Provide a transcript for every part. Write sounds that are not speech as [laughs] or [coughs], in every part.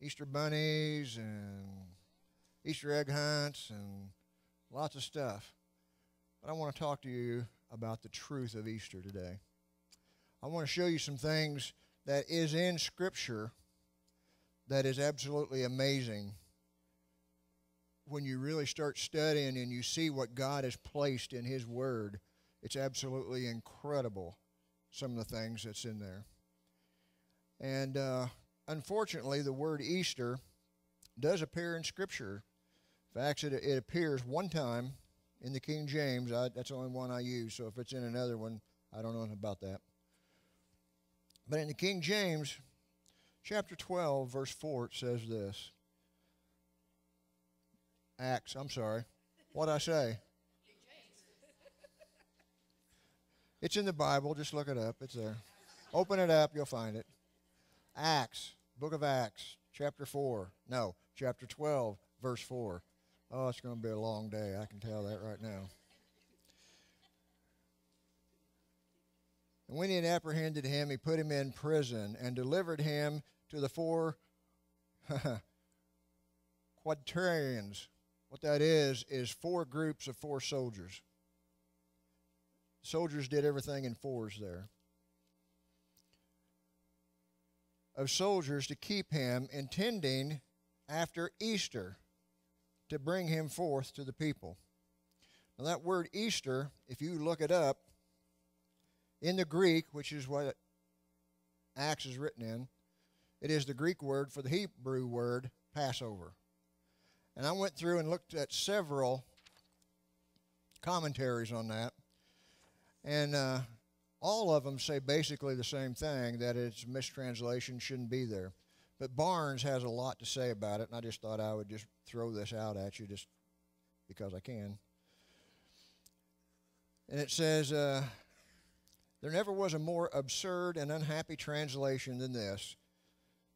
Easter bunnies and Easter egg hunts and lots of stuff. But I want to talk to you about the truth of Easter today. I want to show you some things that is in Scripture that is absolutely amazing when you really start studying and you see what God has placed in His Word. It's absolutely incredible, some of the things that's in there. And uh, unfortunately, the word Easter does appear in Scripture. In fact, it, it appears one time in the King James. I, that's the only one I use, so if it's in another one, I don't know about that. But in the King James, chapter 12, verse 4, it says this. Acts, I'm sorry. What'd I say? It's in the Bible. Just look it up. It's there. Open it up, you'll find it. Acts, book of Acts, chapter 4. No, chapter 12, verse 4. Oh, it's going to be a long day. I can tell that right now. And when he had apprehended him, he put him in prison and delivered him to the four [laughs] quaternions. What that is, is four groups of four soldiers. Soldiers did everything in fours there. Of soldiers to keep him, intending after Easter to bring him forth to the people. Now, that word Easter, if you look it up, in the Greek, which is what Acts is written in, it is the Greek word for the Hebrew word Passover. And I went through and looked at several commentaries on that. And uh, all of them say basically the same thing that it's mistranslation, shouldn't be there. But Barnes has a lot to say about it, and I just thought I would just throw this out at you just because I can. And it says, uh, There never was a more absurd and unhappy translation than this.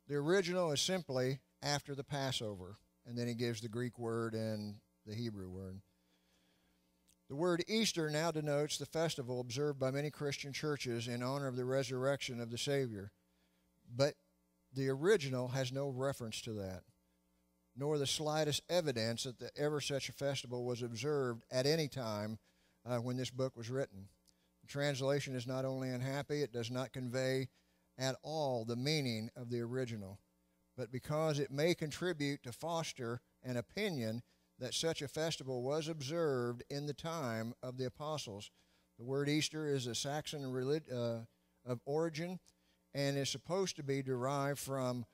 The original is simply after the Passover, and then he gives the Greek word and the Hebrew word. The word Easter now denotes the festival observed by many Christian churches in honor of the resurrection of the Savior. But the original has no reference to that, nor the slightest evidence that the, ever such a festival was observed at any time uh, when this book was written. The translation is not only unhappy, it does not convey at all the meaning of the original, but because it may contribute to foster an opinion that such a festival was observed in the time of the apostles. The word Easter is a Saxon relig- uh, of origin and is supposed to be derived from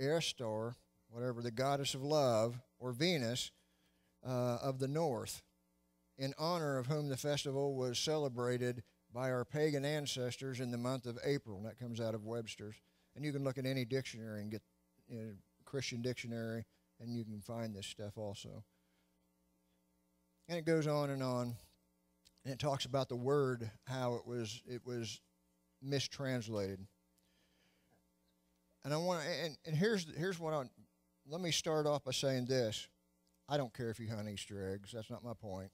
Eristor, whatever, the goddess of love, or Venus uh, of the north, in honor of whom the festival was celebrated by our pagan ancestors in the month of April. That comes out of Webster's. And you can look at any dictionary and get you know, Christian dictionary, and you can find this stuff also. And it goes on and on. And it talks about the word, how it was it was mistranslated. And I want to, and, and here's here's what I let me start off by saying this. I don't care if you hunt Easter eggs. That's not my point.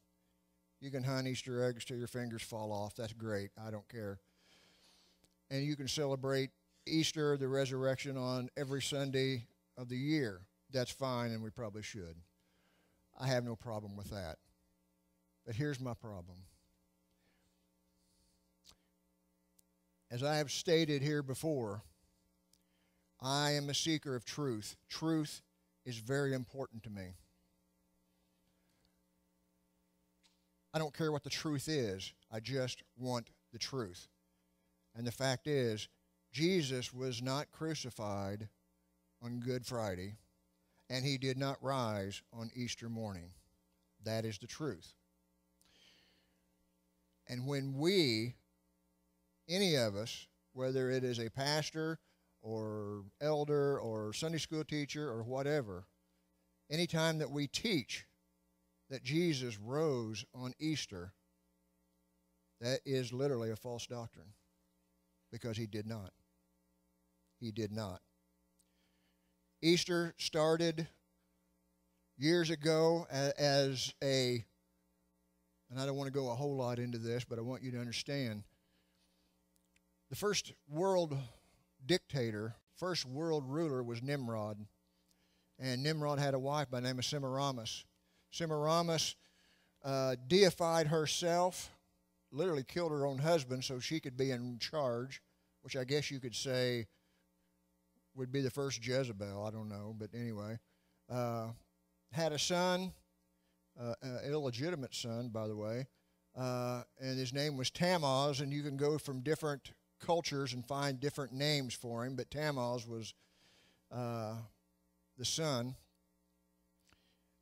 You can hunt Easter eggs till your fingers fall off. That's great. I don't care. And you can celebrate Easter, the resurrection, on every Sunday of the year. That's fine, and we probably should. I have no problem with that. But here's my problem. As I have stated here before, I am a seeker of truth. Truth is very important to me. I don't care what the truth is, I just want the truth. And the fact is, Jesus was not crucified on Good Friday, and he did not rise on Easter morning. That is the truth. And when we, any of us, whether it is a pastor or elder or Sunday school teacher or whatever, anytime that we teach that Jesus rose on Easter, that is literally a false doctrine because he did not. He did not. Easter started years ago as a, and I don't want to go a whole lot into this, but I want you to understand. The first world dictator first world ruler was Nimrod. And Nimrod had a wife by the name of Semiramis. Semiramis uh, deified herself, literally killed her own husband so she could be in charge, which I guess you could say would be the first Jezebel. I don't know, but anyway. Uh, had a son, uh, an illegitimate son, by the way, uh, and his name was Tammuz, and you can go from different cultures and find different names for him, but Tammuz was uh, the son.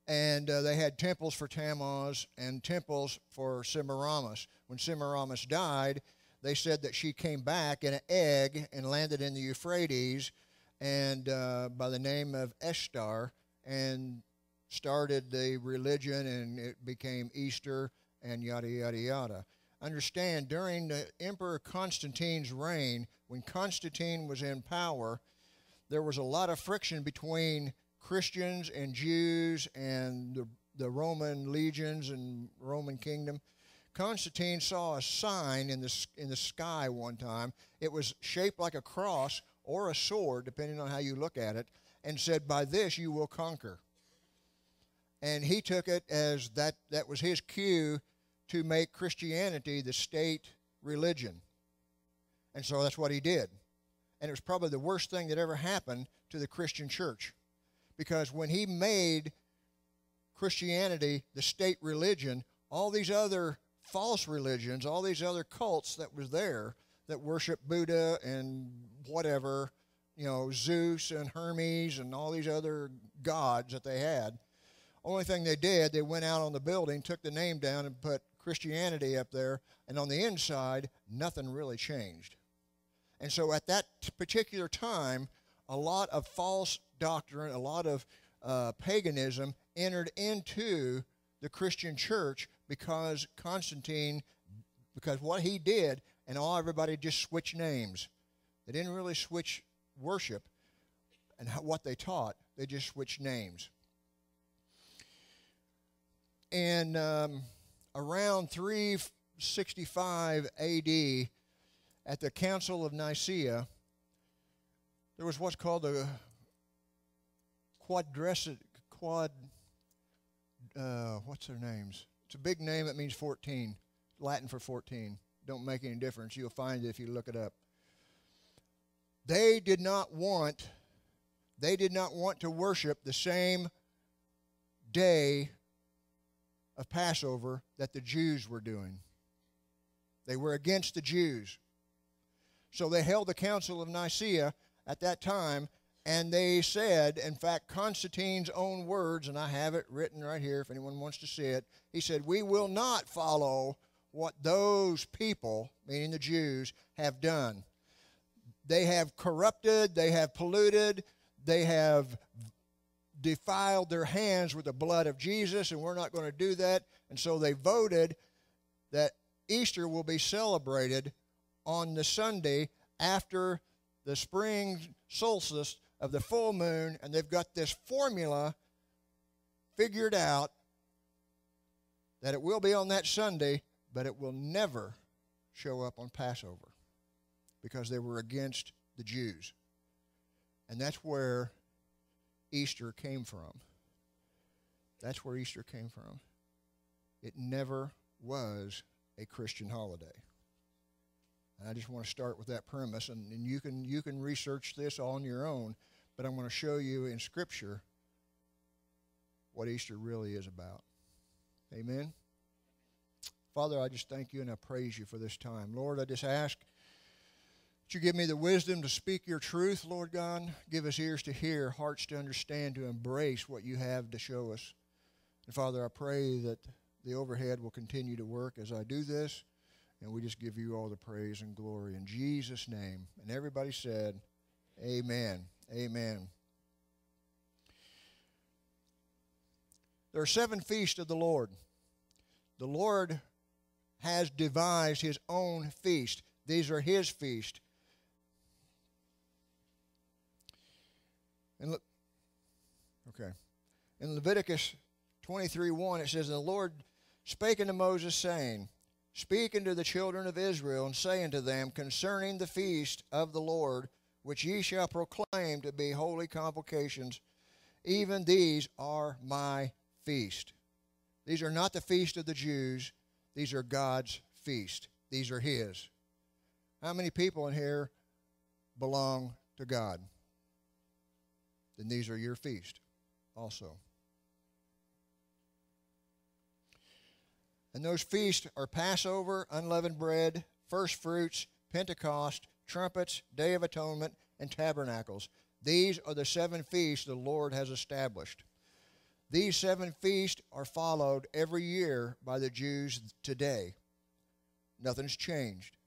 And uh, they had temples for Tammuz and temples for Semiramis. When Semiramis died, they said that she came back in an egg and landed in the Euphrates, and uh, by the name of Ishtar, and started the religion, and it became Easter and yada yada yada understand during the Emperor Constantine's reign, when Constantine was in power, there was a lot of friction between Christians and Jews and the, the Roman legions and Roman kingdom. Constantine saw a sign in the, in the sky one time. It was shaped like a cross or a sword, depending on how you look at it, and said, By this you will conquer. And he took it as that, that was his cue to make Christianity the state religion. And so that's what he did. And it was probably the worst thing that ever happened to the Christian church. Because when he made Christianity the state religion, all these other false religions, all these other cults that was there that worship Buddha and whatever, you know, Zeus and Hermes and all these other gods that they had, only thing they did, they went out on the building, took the name down, and put Christianity up there, and on the inside, nothing really changed. And so at that particular time, a lot of false doctrine, a lot of uh, paganism entered into the Christian church because Constantine, because what he did, and all everybody just switched names. They didn't really switch worship and what they taught, they just switched names. And um, around 365 AD, at the Council of Nicaea, there was what's called the quadrescent, quad, uh, what's their names? It's a big name It means 14, Latin for 14. Don't make any difference. You'll find it if you look it up. They did not want, they did not want to worship the same day of Passover that the Jews were doing. They were against the Jews. So they held the Council of Nicaea at that time, and they said, in fact, Constantine's own words, and I have it written right here if anyone wants to see it. He said, We will not follow what those people, meaning the Jews, have done. They have corrupted, they have polluted, they have defiled their hands with the blood of Jesus, and we're not going to do that. And so they voted that Easter will be celebrated on the Sunday after the spring solstice of the full moon, and they've got this formula figured out that it will be on that Sunday, but it will never show up on Passover because they were against the Jews. And that's where Easter came from. That's where Easter came from. It never was a Christian holiday. And I just want to start with that premise, and, and you can you can research this on your own, but I'm going to show you in Scripture what Easter really is about. Amen. Father, I just thank you and I praise you for this time. Lord, I just ask that you give me the wisdom to speak your truth, Lord God. Give us ears to hear, hearts to understand, to embrace what you have to show us. And Father, I pray that the overhead will continue to work as I do this. And we just give you all the praise and glory in Jesus' name. And everybody said, Amen. Amen. There are seven feasts of the Lord. The Lord has devised his own feast. These are his feast. And look, okay. In Leviticus 23 1, it says, And the Lord spake unto Moses, saying, Speak unto the children of Israel, and say unto them concerning the feast of the Lord, which ye shall proclaim to be holy convocations, even these are my feast. These are not the feast of the Jews, these are God's feast. These are His. How many people in here belong to God? Then these are your feast also. And those feasts are Passover, unleavened bread, first fruits, Pentecost, trumpets, Day of Atonement, and tabernacles. These are the seven feasts the Lord has established. These seven feasts are followed every year by the Jews today. Nothing's changed.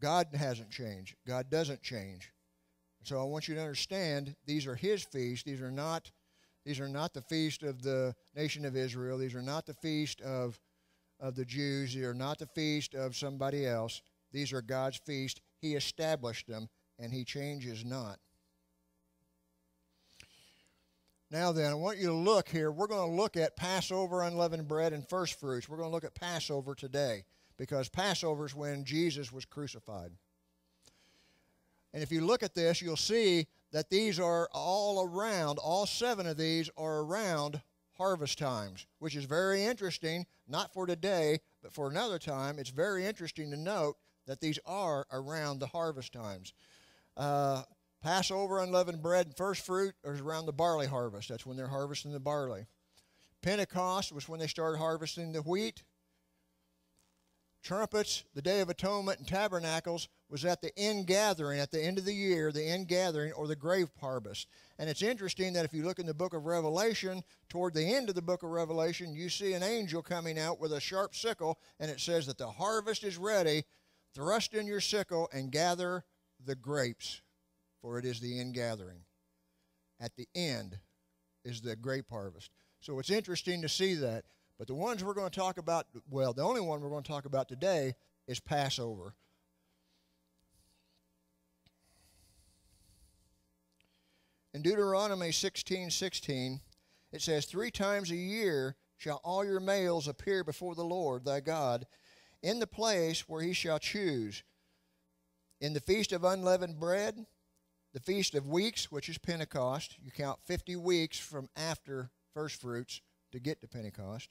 God hasn't changed. God doesn't change. So I want you to understand these are his feasts. These are not these are not the feast of the nation of Israel. These are not the feast of of the Jews. These are not the feast of somebody else. These are God's feast. He established them and he changes not. Now then, I want you to look here. We're going to look at Passover, unleavened bread, and first fruits. We're going to look at Passover today because Passover is when Jesus was crucified. And if you look at this, you'll see that these are all around, all seven of these are around harvest times, which is very interesting, not for today, but for another time. It's very interesting to note that these are around the harvest times. Uh, Passover, unleavened bread, and first fruit is around the barley harvest. That's when they're harvesting the barley. Pentecost was when they started harvesting the wheat. Trumpets, the Day of Atonement, and Tabernacles was at the end gathering, at the end of the year, the end gathering or the grave harvest. And it's interesting that if you look in the book of Revelation, toward the end of the book of Revelation, you see an angel coming out with a sharp sickle, and it says that the harvest is ready. Thrust in your sickle and gather the grapes for it is the end gathering. At the end is the grape harvest. So it's interesting to see that. But the ones we're going to talk about, well, the only one we're going to talk about today is Passover. In Deuteronomy 16 16, it says, Three times a year shall all your males appear before the Lord thy God in the place where he shall choose. In the feast of unleavened bread, the Feast of Weeks, which is Pentecost. You count 50 weeks from after first fruits to get to Pentecost.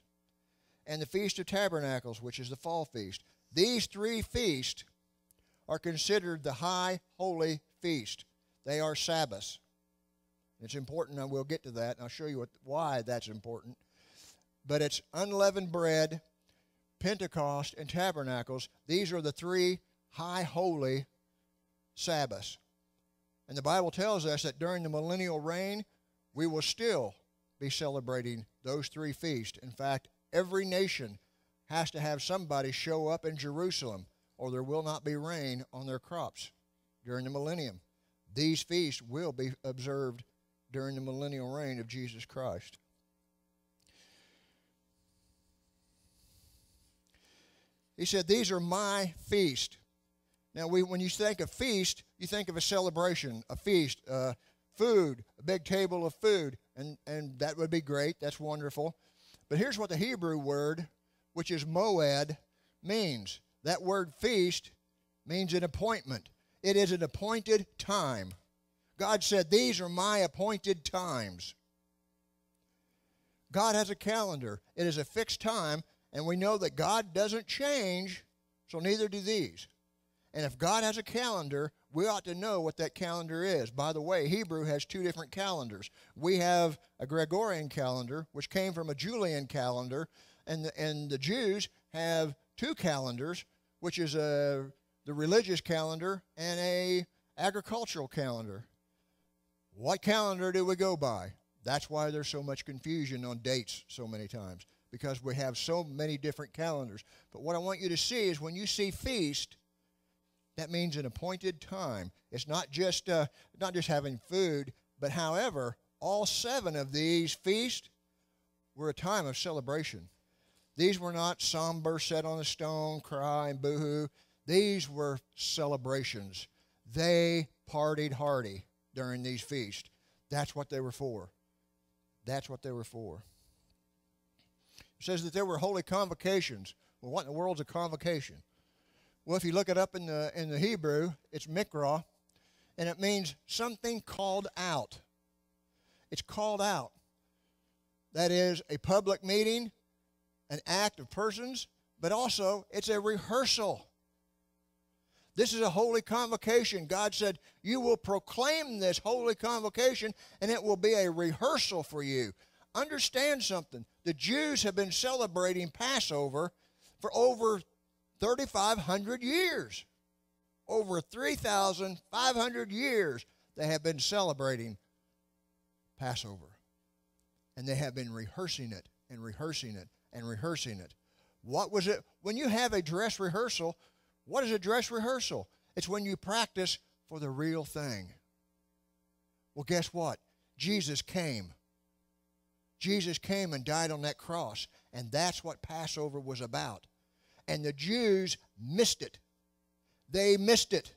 And the Feast of Tabernacles, which is the fall feast. These three feasts are considered the high holy feast. They are Sabbaths. It's important, and we'll get to that, and I'll show you what, why that's important. But it's unleavened bread, Pentecost, and Tabernacles. These are the three high holy Sabbaths. And the Bible tells us that during the millennial reign, we will still be celebrating those three feasts. In fact, every nation has to have somebody show up in Jerusalem, or there will not be rain on their crops during the millennium. These feasts will be observed during the millennial reign of Jesus Christ. He said, These are my feasts. Now, we, when you think of feast, you think of a celebration, a feast, uh, food, a big table of food, and, and that would be great. That's wonderful. But here's what the Hebrew word, which is moed, means. That word feast means an appointment. It is an appointed time. God said, These are my appointed times. God has a calendar, it is a fixed time, and we know that God doesn't change, so neither do these. And if God has a calendar, we ought to know what that calendar is. By the way, Hebrew has two different calendars. We have a Gregorian calendar, which came from a Julian calendar, and the, and the Jews have two calendars, which is a, the religious calendar and a agricultural calendar. What calendar do we go by? That's why there's so much confusion on dates so many times, because we have so many different calendars. But what I want you to see is when you see feast, that means an appointed time. It's not just uh, not just having food, but however, all seven of these feasts were a time of celebration. These were not somber, set on a stone, cry and boohoo. These were celebrations. They partied hearty during these feasts. That's what they were for. That's what they were for. It says that there were holy convocations. Well, what in the world's a convocation? Well, if you look it up in the, in the Hebrew, it's mikra, and it means something called out. It's called out. That is a public meeting, an act of persons, but also it's a rehearsal. This is a holy convocation. God said, You will proclaim this holy convocation, and it will be a rehearsal for you. Understand something. The Jews have been celebrating Passover for over 3,500 years. Over 3,500 years they have been celebrating Passover. And they have been rehearsing it and rehearsing it and rehearsing it. What was it? When you have a dress rehearsal, what is a dress rehearsal? It's when you practice for the real thing. Well, guess what? Jesus came. Jesus came and died on that cross, and that's what Passover was about. And the Jews missed it. They missed it.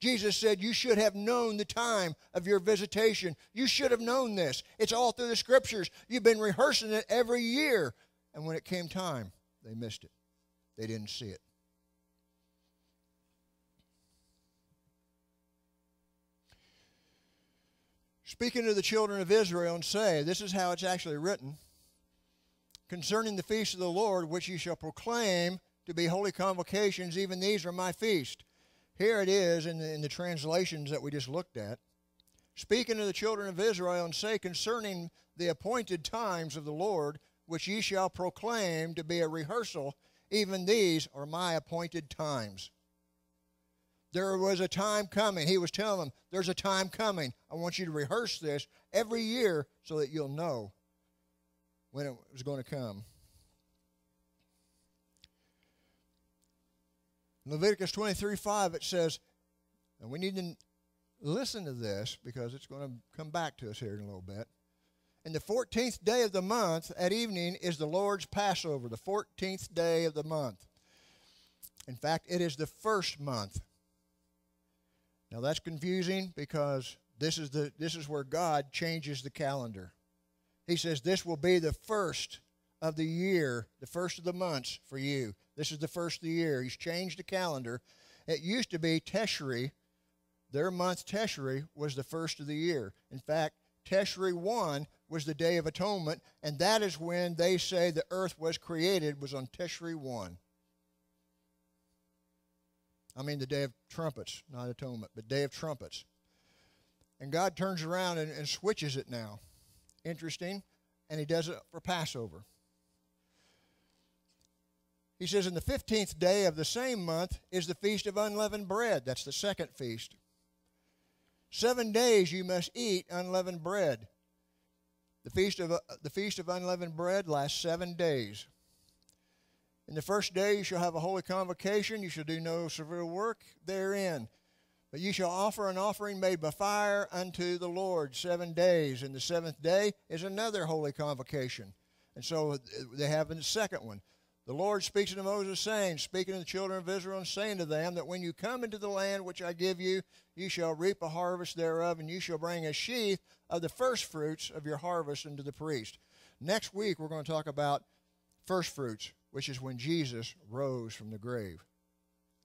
Jesus said, You should have known the time of your visitation. You should have known this. It's all through the scriptures. You've been rehearsing it every year. And when it came time, they missed it. They didn't see it. Speaking to the children of Israel, and say, This is how it's actually written concerning the feast of the Lord, which ye shall proclaim to be holy convocations, even these are my feast. Here it is in the, in the translations that we just looked at. Speaking to the children of Israel, and say concerning the appointed times of the Lord, which ye shall proclaim to be a rehearsal, even these are my appointed times. There was a time coming. He was telling them, There's a time coming. I want you to rehearse this every year so that you'll know when it was going to come. Leviticus 23 5, it says, and we need to listen to this because it's going to come back to us here in a little bit. And the 14th day of the month at evening is the Lord's Passover, the 14th day of the month. In fact, it is the first month. Now that's confusing because this is the this is where God changes the calendar. He says this will be the first of the year, the first of the months for you. This is the first of the year. He's changed the calendar. It used to be Teshri. Their month Teshri was the first of the year. In fact, Teshri 1 was the Day of Atonement, and that is when they say the earth was created, was on Teshri 1. I mean the Day of Trumpets, not Atonement, but Day of Trumpets. And God turns around and, and switches it now. Interesting. And He does it for Passover. He says, In the 15th day of the same month is the Feast of Unleavened Bread. That's the second feast. Seven days you must eat unleavened bread. The feast of, uh, the feast of unleavened bread lasts seven days. In the first day you shall have a holy convocation. You shall do no servile work therein. But you shall offer an offering made by fire unto the Lord seven days. And the seventh day is another holy convocation. And so uh, they have the second one. The Lord speaks to Moses, saying, Speaking to the children of Israel, and saying to them, That when you come into the land which I give you, you shall reap a harvest thereof, and you shall bring a sheaf of the first fruits of your harvest unto the priest. Next week, we're going to talk about first fruits, which is when Jesus rose from the grave.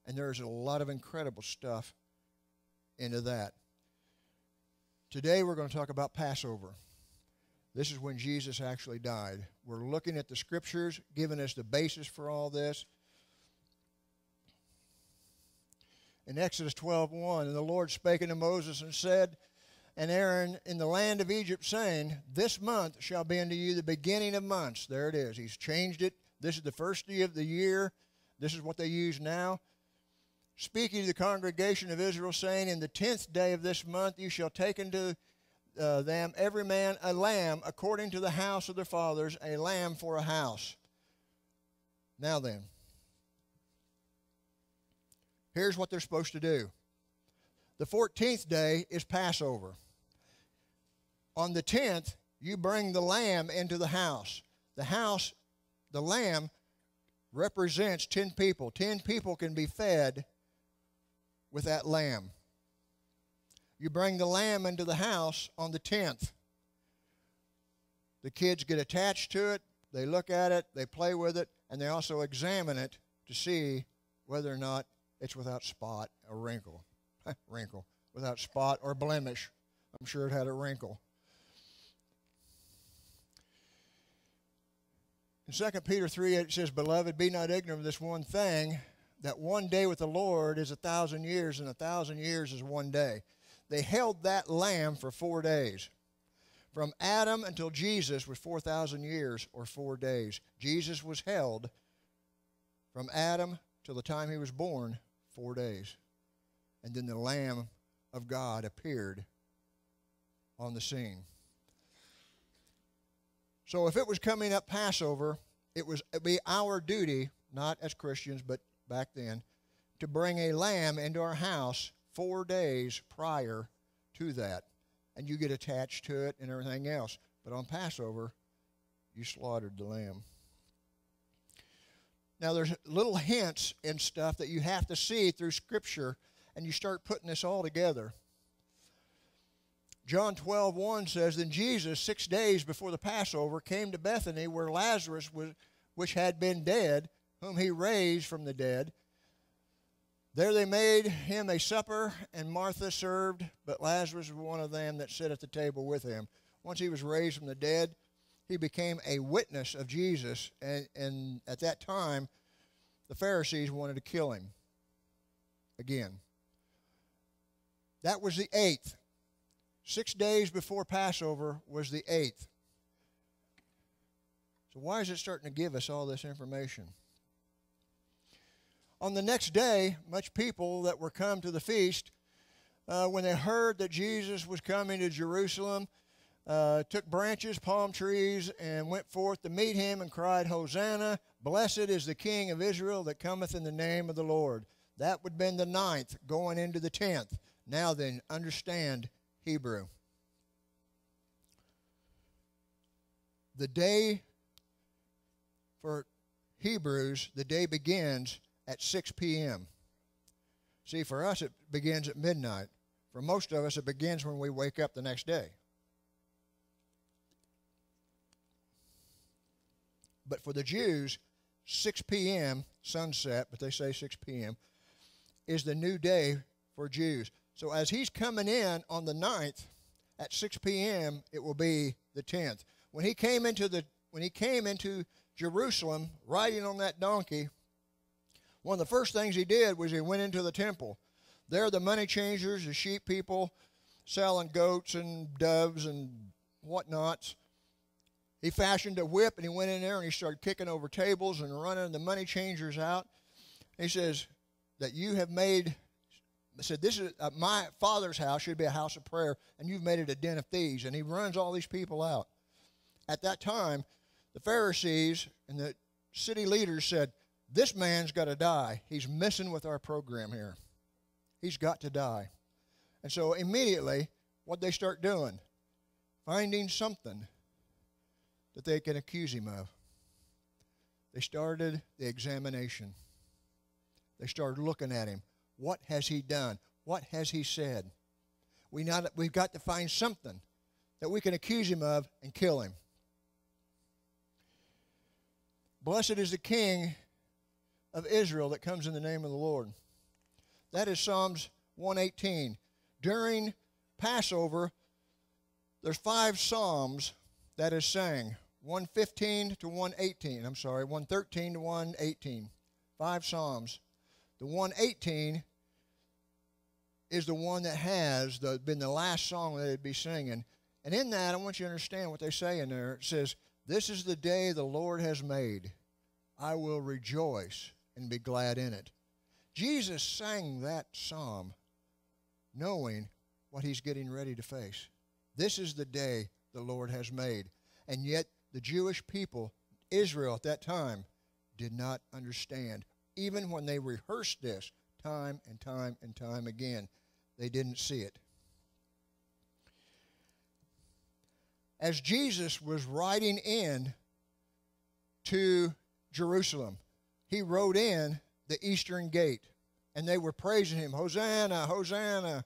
And there's a lot of incredible stuff into that. Today, we're going to talk about Passover. This is when Jesus actually died. We're looking at the scriptures, giving us the basis for all this. In Exodus 12 1, and the Lord spake unto Moses and said, and Aaron in the land of Egypt, saying, This month shall be unto you the beginning of months. There it is. He's changed it. This is the first day of the year. This is what they use now. Speaking to the congregation of Israel, saying, In the tenth day of this month you shall take unto uh, them every man a lamb according to the house of their fathers, a lamb for a house. Now then, here's what they're supposed to do. The 14th day is Passover. On the 10th, you bring the lamb into the house. The house, the lamb, represents 10 people. 10 people can be fed with that lamb. You bring the lamb into the house on the 10th. The kids get attached to it, they look at it, they play with it, and they also examine it to see whether or not it's without spot or wrinkle. [laughs] wrinkle, without spot or blemish. I'm sure it had a wrinkle. In 2 Peter 3, it says, Beloved, be not ignorant of this one thing, that one day with the Lord is a thousand years, and a thousand years is one day. They held that lamb for four days. From Adam until Jesus was 4,000 years or four days. Jesus was held from Adam till the time he was born, four days. And then the Lamb of God appeared on the scene. So if it was coming up Passover, it was be our duty, not as Christians, but back then, to bring a lamb into our house four days prior to that. And you get attached to it and everything else. But on Passover, you slaughtered the lamb. Now, there's little hints and stuff that you have to see through Scripture, and you start putting this all together. John 12, 1 says, Then Jesus, six days before the Passover, came to Bethany where Lazarus was, which had been dead, whom he raised from the dead. There they made him a supper, and Martha served, but Lazarus was one of them that sat at the table with him. Once he was raised from the dead, he became a witness of Jesus, and, and at that time, the Pharisees wanted to kill him again. That was the eighth. Six days before Passover was the eighth. So, why is it starting to give us all this information? On the next day, much people that were come to the feast, uh, when they heard that Jesus was coming to Jerusalem, uh, took branches, palm trees, and went forth to meet him and cried, Hosanna! Blessed is the King of Israel that cometh in the name of the Lord. That would have been the ninth, going into the tenth. Now then, understand Hebrew. The day for Hebrews, the day begins at 6 p.m. See, for us, it begins at midnight. For most of us, it begins when we wake up the next day. But for the Jews, 6 p.m., sunset, but they say 6 p.m., is the new day for Jews. So as he's coming in on the 9th at 6 p.m., it will be the 10th. When he came into the when he came into Jerusalem riding on that donkey, one of the first things he did was he went into the temple. There the money changers, the sheep people selling goats and doves and whatnots. He fashioned a whip and he went in there and he started kicking over tables and running the money changers out. He says that you have made said, This is uh, my father's house should be a house of prayer, and you've made it a den of thieves. And he runs all these people out. At that time, the Pharisees and the city leaders said, This man's got to die. He's messing with our program here. He's got to die. And so immediately, what they start doing? Finding something that they can accuse him of. They started the examination. They started looking at him. What has he done? What has he said? We not, we've got to find something that we can accuse him of and kill him. Blessed is the King of Israel that comes in the name of the Lord. That is Psalms 118. During Passover, there's five psalms that is sang 115 to 118. I'm sorry, 113 to 118. Five psalms. The 118 is the one that has the, been the last song that they'd be singing. And in that, I want you to understand what they say in there. It says, This is the day the Lord has made. I will rejoice and be glad in it. Jesus sang that psalm knowing what he's getting ready to face. This is the day the Lord has made. And yet, the Jewish people, Israel at that time, did not understand even when they rehearsed this time and time and time again, they didn't see it. As Jesus was riding in to Jerusalem, he rode in the eastern gate and they were praising him, Hosanna, Hosanna.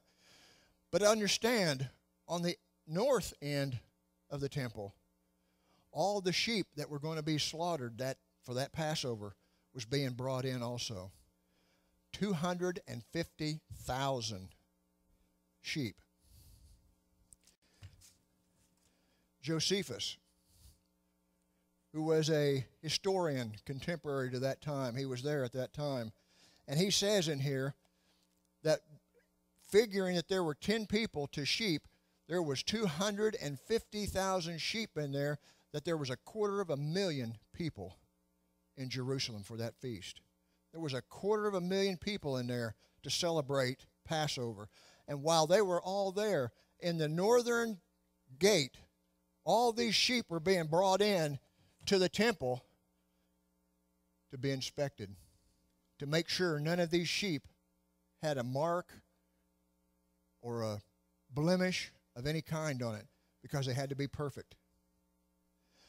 But understand, on the north end of the temple, all the sheep that were going to be slaughtered that for that Passover was being brought in also. 250,000 sheep. Josephus, who was a historian contemporary to that time, he was there at that time, and he says in here that figuring that there were 10 people to sheep, there was 250,000 sheep in there, that there was a quarter of a million people in Jerusalem for that feast. There was a quarter of a million people in there to celebrate Passover. And while they were all there, in the northern gate, all these sheep were being brought in to the temple to be inspected, to make sure none of these sheep had a mark or a blemish of any kind on it because they had to be perfect.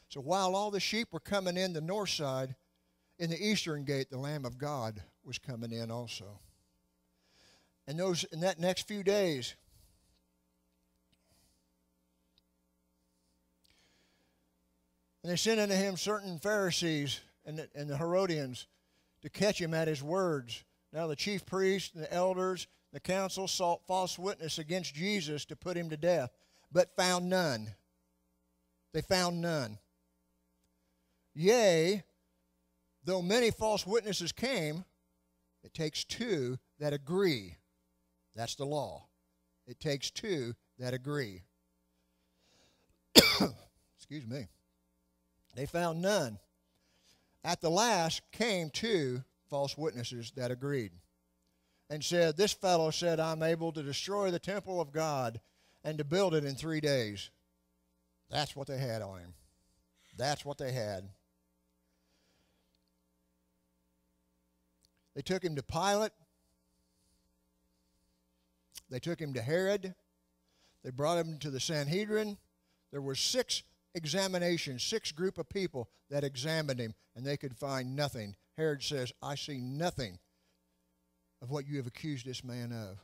So while all the sheep were coming in the north side, in the eastern gate, the Lamb of God was coming in also. And those in that next few days, and they sent unto him certain Pharisees and the, and the Herodians to catch him at his words. Now the chief priests and the elders, the council sought false witness against Jesus to put him to death, but found none. They found none. Yea, though many false witnesses came, it takes two that agree. That's the law. It takes two that agree. [coughs] Excuse me. They found none. At the last came two false witnesses that agreed and said, This fellow said, I'm able to destroy the temple of God and to build it in three days. That's what they had on him. That's what they had. They took him to Pilate. They took him to Herod. They brought him to the Sanhedrin. There were six examinations, six group of people that examined him, and they could find nothing. Herod says, I see nothing of what you have accused this man of.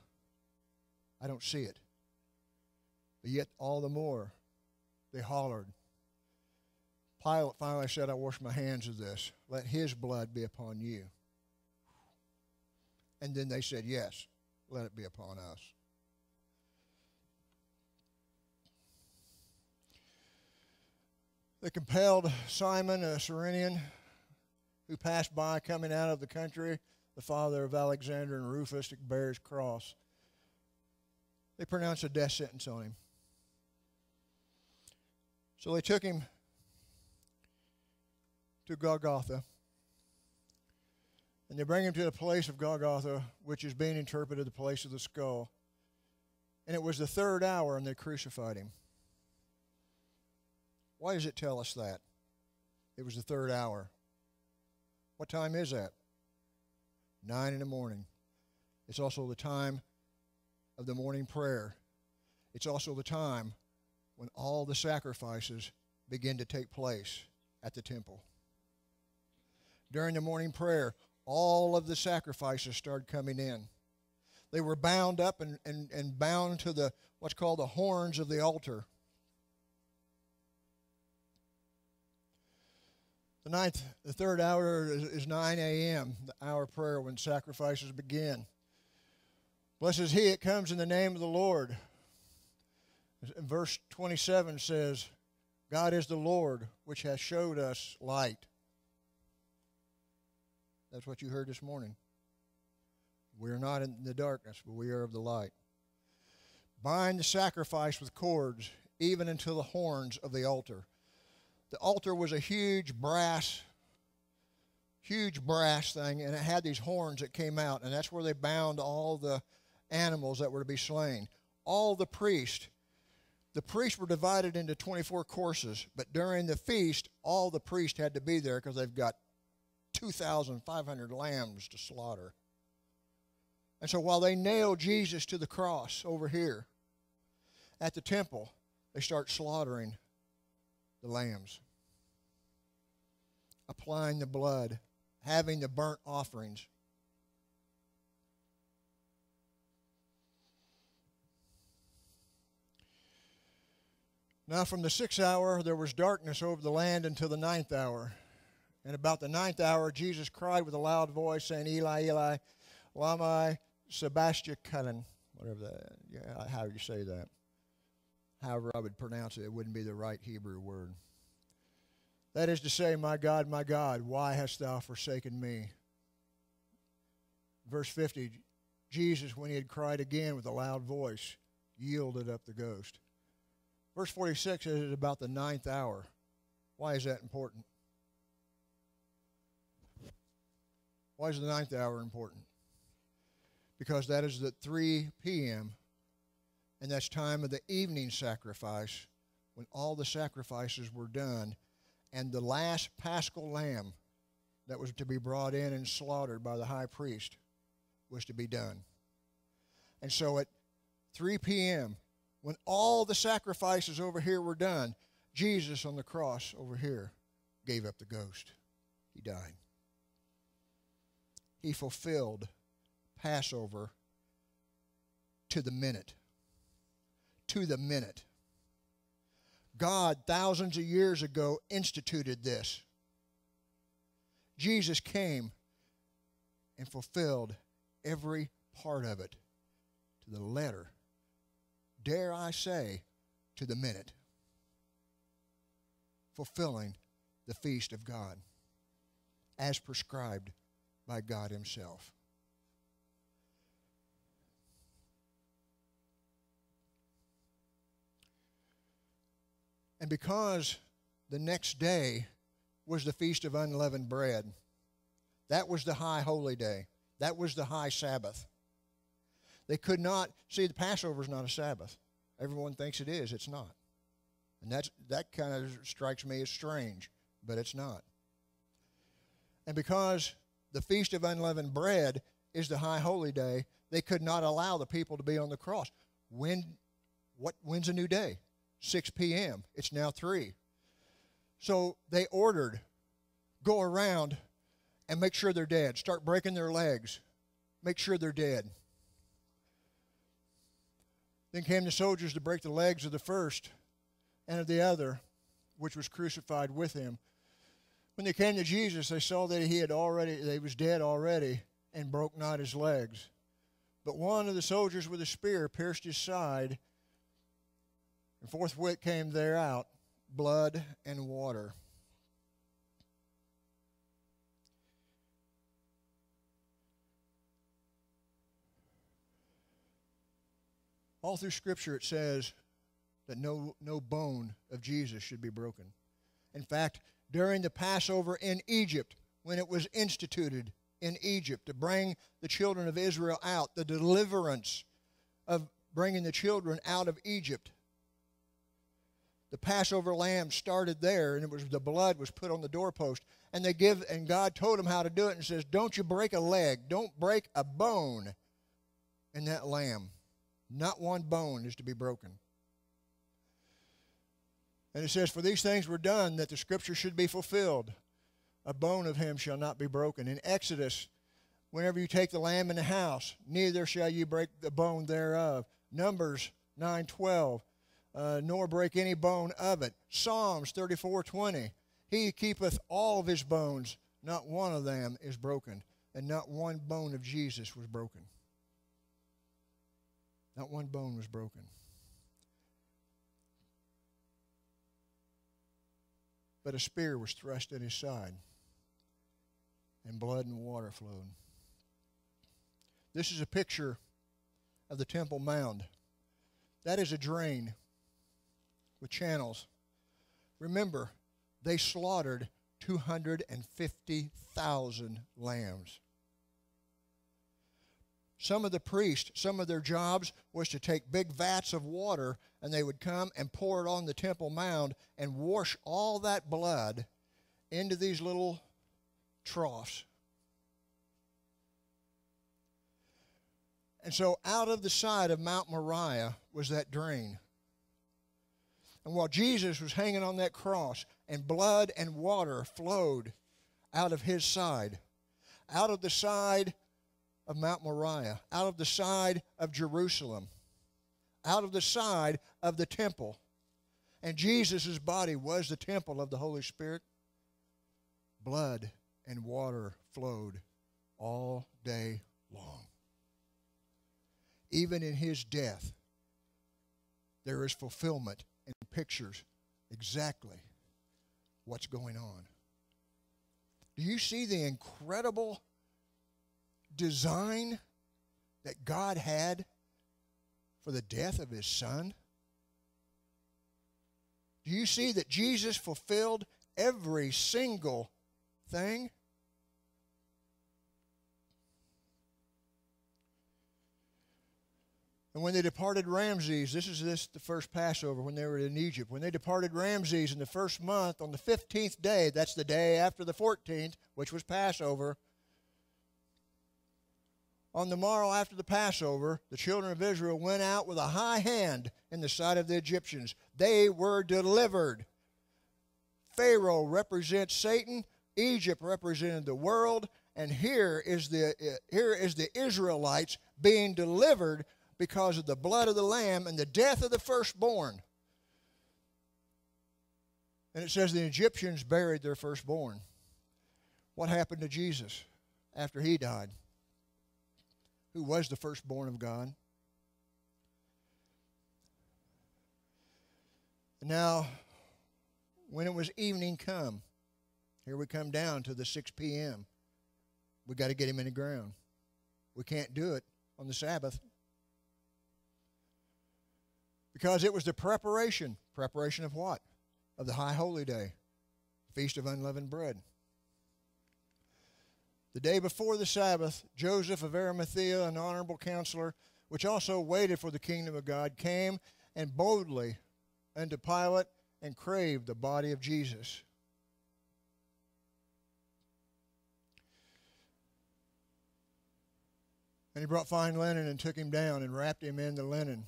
I don't see it. But yet, all the more, they hollered. Pilate finally said, I wash my hands of this. Let his blood be upon you. And then they said, Yes, let it be upon us. They compelled Simon, a Cyrenian, who passed by coming out of the country, the father of Alexander and Rufus, to bear his cross. They pronounced a death sentence on him. So they took him to Golgotha. And they bring him to the place of Golgotha, which is being interpreted the place of the skull. And it was the third hour, and they crucified him. Why does it tell us that? It was the third hour. What time is that? Nine in the morning. It's also the time of the morning prayer. It's also the time when all the sacrifices begin to take place at the temple. During the morning prayer, all of the sacrifices started coming in. They were bound up and, and, and bound to the what's called the horns of the altar. The ninth, the third hour is, is 9 a.m., the hour of prayer when sacrifices begin. Blessed is he that comes in the name of the Lord. Verse 27 says, God is the Lord which has showed us light. That's what you heard this morning. We are not in the darkness, but we are of the light. Bind the sacrifice with cords, even until the horns of the altar the altar was a huge brass huge brass thing and it had these horns that came out and that's where they bound all the animals that were to be slain. All the priests the priests were divided into 24 courses but during the feast all the priests had to be there because they've got 2500 lambs to slaughter. And so while they nail jesus to the cross over here at the temple they start slaughtering the lambs, applying the blood, having the burnt offerings. Now, from the sixth hour, there was darkness over the land until the ninth hour. And about the ninth hour, Jesus cried with a loud voice, saying, Eli, Eli, lama sabachthani, whatever that. Yeah, how you say that? However, I would pronounce it, it wouldn't be the right Hebrew word. That is to say, My God, my God, why hast thou forsaken me? Verse 50 Jesus, when he had cried again with a loud voice, yielded up the ghost. Verse 46 is about the ninth hour. Why is that important? Why is the ninth hour important? Because that is at 3 p.m., and that's time of the evening sacrifice when all the sacrifices were done, and the last paschal lamb that was to be brought in and slaughtered by the high priest was to be done. And so at 3 p.m., when all the sacrifices over here were done, Jesus on the cross over here gave up the ghost. He died. He fulfilled Passover to the minute. To the minute. God, thousands of years ago, instituted this. Jesus came and fulfilled every part of it to the letter. Dare I say, to the minute. Fulfilling the feast of God as prescribed by God Himself. And because the next day was the Feast of Unleavened Bread, that was the high holy day, that was the high Sabbath. They could not, see, the Passover is not a Sabbath. Everyone thinks it is, it's not. And that's, that kind of strikes me as strange, but it's not. And because the Feast of Unleavened Bread is the high holy day, they could not allow the people to be on the cross. When, what, when's a new day? 6 p.m. It's now 3. So they ordered, go around and make sure they're dead. Start breaking their legs. Make sure they're dead. Then came the soldiers to break the legs of the first and of the other, which was crucified with him. When they came to Jesus, they saw that he had already, that he was dead already, and broke not his legs. But one of the soldiers with a spear pierced his side, and forthwith came there out blood and water. All through Scripture it says that no, no bone of Jesus should be broken. In fact, during the Passover in Egypt, when it was instituted in Egypt to bring the children of Israel out, the deliverance of bringing the children out of Egypt, the Passover lamb started there, and it was the blood was put on the doorpost. And they give, and God told them how to do it, and says, "Don't you break a leg, don't break a bone in that lamb. Not one bone is to be broken." And it says, "For these things were done that the scripture should be fulfilled. A bone of him shall not be broken." In Exodus, whenever you take the lamb in the house, neither shall you break the bone thereof. Numbers nine twelve uh, nor break any bone of it. Psalms 34:20. He keepeth all of his bones, not one of them is broken, and not one bone of Jesus was broken. Not one bone was broken. But a spear was thrust in his side, and blood and water flowed. This is a picture of the Temple Mound. That is a drain with channels. Remember, they slaughtered 250,000 lambs. Some of the priests, some of their jobs was to take big vats of water and they would come and pour it on the temple mound and wash all that blood into these little troughs. And so out of the side of Mount Moriah was that drain. And while Jesus was hanging on that cross, and blood and water flowed out of his side, out of the side of Mount Moriah, out of the side of Jerusalem, out of the side of the temple. And Jesus' body was the temple of the Holy Spirit. Blood and water flowed all day long. even in his death, there is fulfillment pictures exactly what's going on. Do you see the incredible design that God had for the death of his son? Do you see that Jesus fulfilled every single thing? And when they departed Ramses, this is this the first Passover when they were in Egypt. When they departed Ramses in the first month, on the 15th day, that's the day after the 14th, which was Passover, on the morrow after the Passover, the children of Israel went out with a high hand in the sight of the Egyptians. They were delivered. Pharaoh represents Satan, Egypt represented the world, and here is the uh, here is the Israelites being delivered because of the blood of the lamb and the death of the firstborn. And it says the Egyptians buried their firstborn. What happened to Jesus after he died? Who was the firstborn of God? Now, when it was evening come, here we come down to the 6 p.m. We got to get him in the ground. We can't do it on the Sabbath because it was the preparation. Preparation of what? Of the High Holy Day, Feast of Unleavened Bread. The day before the Sabbath, Joseph of Arimathea, an honorable counselor, which also waited for the kingdom of God, came and boldly unto Pilate and craved the body of Jesus. And he brought fine linen and took him down and wrapped him in the linen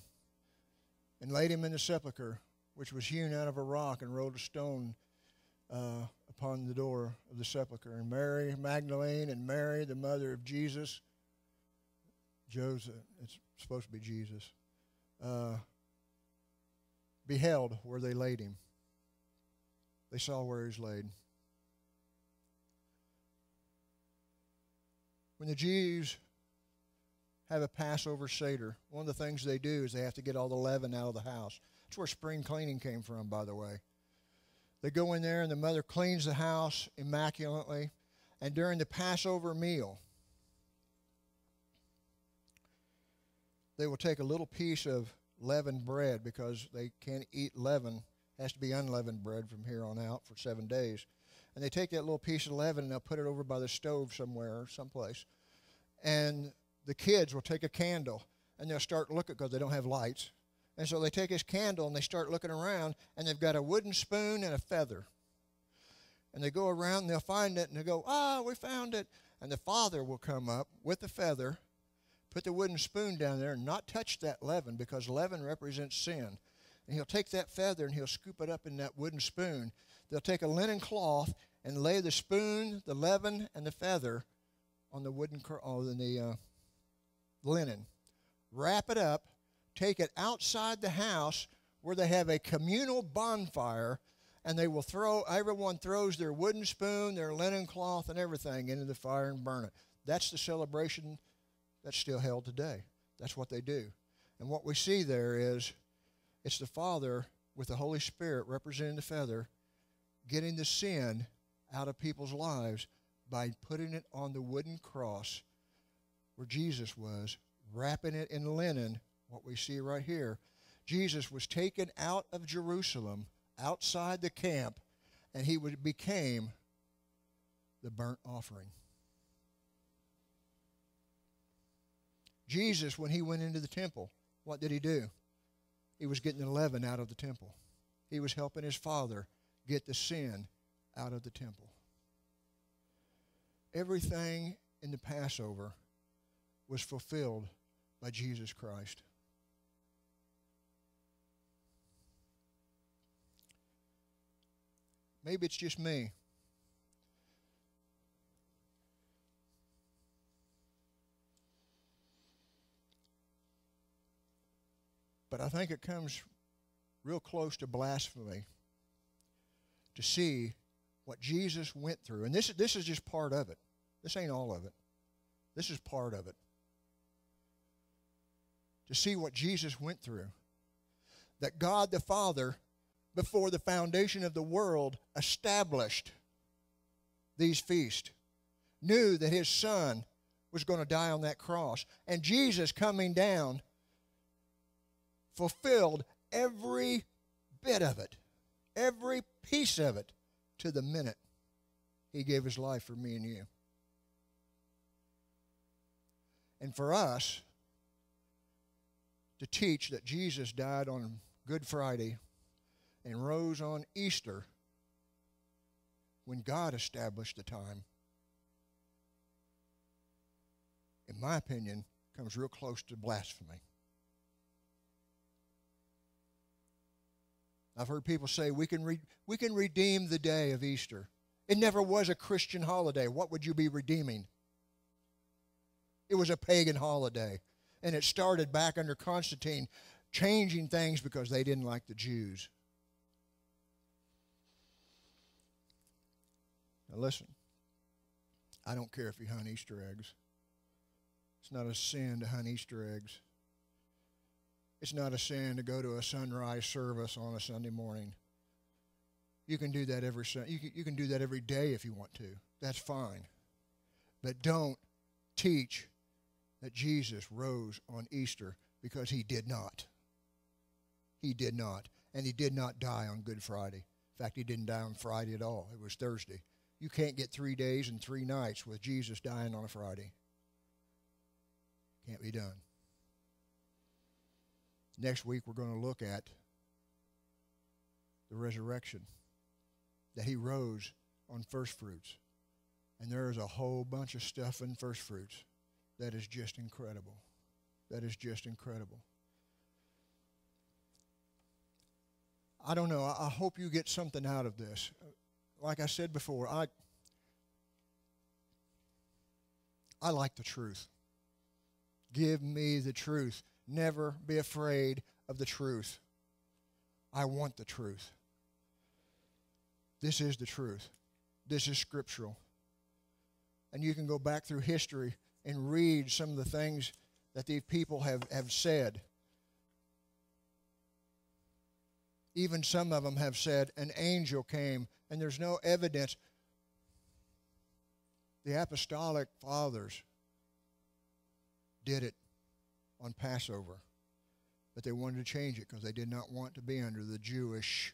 and laid him in the sepulchre, which was hewn out of a rock, and rolled a stone uh, upon the door of the sepulchre. And Mary Magdalene and Mary, the mother of Jesus, Joseph, it's supposed to be Jesus, uh, beheld where they laid him. They saw where he was laid. When the Jews have a Passover Seder. One of the things they do is they have to get all the leaven out of the house. That's where spring cleaning came from, by the way. They go in there and the mother cleans the house immaculately. And during the Passover meal, they will take a little piece of leavened bread because they can't eat leaven. It has to be unleavened bread from here on out for seven days. And they take that little piece of leaven and they'll put it over by the stove somewhere someplace. And the kids will take a candle and they'll start looking because they don't have lights. And so they take this candle and they start looking around and they've got a wooden spoon and a feather. And they go around and they'll find it and they go, ah, we found it. And the father will come up with the feather, put the wooden spoon down there and not touch that leaven because leaven represents sin. And he'll take that feather and he'll scoop it up in that wooden spoon. They'll take a linen cloth and lay the spoon, the leaven, and the feather on the wooden, on the, uh, linen, wrap it up, take it outside the house where they have a communal bonfire, and they will throw, everyone throws their wooden spoon, their linen cloth, and everything into the fire and burn it. That's the celebration that's still held today. That's what they do. And what we see there is it's the Father with the Holy Spirit representing the feather getting the sin out of people's lives by putting it on the wooden cross where Jesus was, wrapping it in linen, what we see right here. Jesus was taken out of Jerusalem, outside the camp, and he would, became the burnt offering. Jesus, when he went into the temple, what did he do? He was getting the leaven out of the temple. He was helping his father get the sin out of the temple. Everything in the Passover was fulfilled by Jesus Christ. Maybe it's just me. But I think it comes real close to blasphemy to see what Jesus went through. And this, this is just part of it. This ain't all of it. This is part of it. To see what Jesus went through. That God the Father, before the foundation of the world, established these feasts, knew that his son was going to die on that cross. And Jesus coming down fulfilled every bit of it, every piece of it to the minute he gave his life for me and you. And for us to teach that Jesus died on Good Friday and rose on Easter when God established the time, in my opinion, comes real close to blasphemy. I've heard people say we can, re- we can redeem the day of Easter. It never was a Christian holiday. What would you be redeeming? It was a pagan holiday. And it started back under Constantine changing things because they didn't like the Jews. Now, listen, I don't care if you hunt Easter eggs. It's not a sin to hunt Easter eggs. It's not a sin to go to a sunrise service on a Sunday morning. You can do that every you can, you can do that every day if you want to. That's fine. But don't teach that Jesus rose on Easter because he did not. He did not. And he did not die on Good Friday. In fact, he didn't die on Friday at all. It was Thursday. You can't get three days and three nights with Jesus dying on a Friday. Can't be done. Next week, we're going to look at the resurrection, that he rose on first fruits. And there is a whole bunch of stuff in first fruits that is just incredible. That is just incredible. I don't know. I hope you get something out of this. Like I said before, I I like the truth. Give me the truth. Never be afraid of the truth. I want the truth. This is the truth. This is scriptural. And you can go back through history and read some of the things that these people have, have said. Even some of them have said an angel came, and there's no evidence. The apostolic fathers did it on Passover, but they wanted to change it because they did not want to be under the Jewish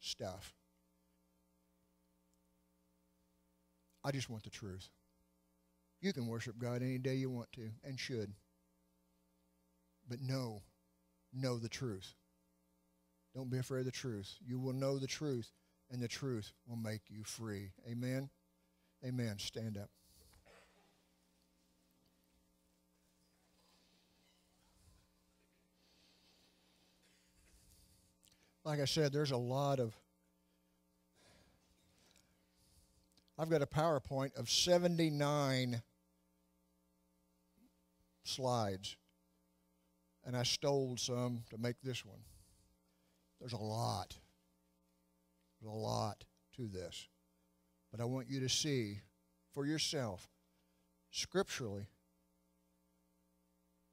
stuff. I just want the truth. You can worship God any day you want to and should. But know, know the truth. Don't be afraid of the truth. You will know the truth, and the truth will make you free. Amen? Amen. Stand up. Like I said, there's a lot of I've got a PowerPoint of 79 slides, and I stole some to make this one. There's a lot. There's a lot to this. But I want you to see for yourself, scripturally,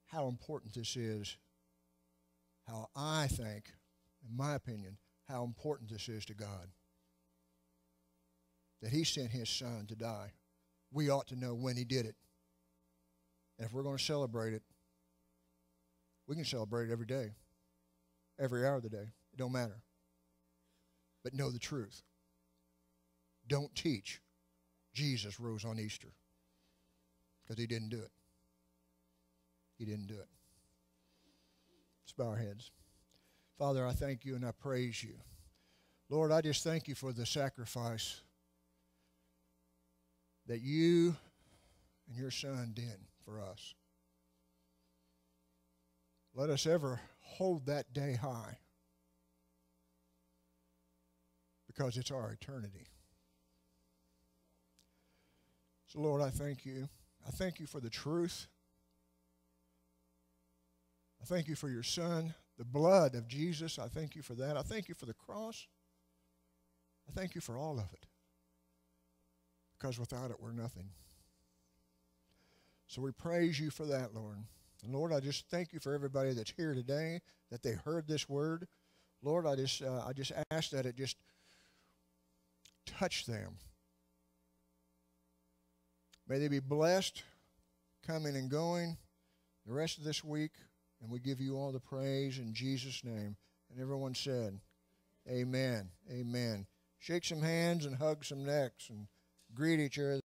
how important this is, how I think, in my opinion, how important this is to God that he sent his son to die, we ought to know when he did it. And if we're going to celebrate it, we can celebrate it every day, every hour of the day. It don't matter. But know the truth. Don't teach Jesus rose on Easter because he didn't do it. He didn't do it. Let's bow our heads. Father, I thank you and I praise you. Lord, I just thank you for the sacrifice that you and your Son did for us. Let us ever hold that day high because it's our eternity. So, Lord, I thank you. I thank you for the truth. I thank you for your Son, the blood of Jesus. I thank you for that. I thank you for the cross. I thank you for all of it because without it, we're nothing. So we praise you for that, Lord. And Lord, I just thank you for everybody that's here today, that they heard this word. Lord, I just, uh, I just ask that it just touch them. May they be blessed coming and going the rest of this week. And we give you all the praise in Jesus' name. And everyone said, Amen. Amen. Shake some hands and hug some necks and greet each other.